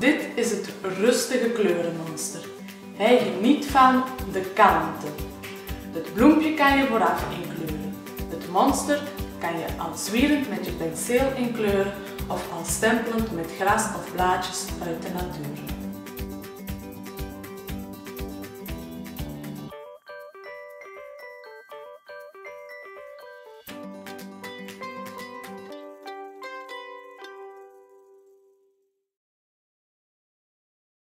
Dit is het rustige kleurenmonster. Hij geniet van de kalmte. Het bloempje kan je vooraf inkleuren. Het monster kan je al zwierend met je penseel inkleuren of al stempelend met gras of blaadjes uit de natuur.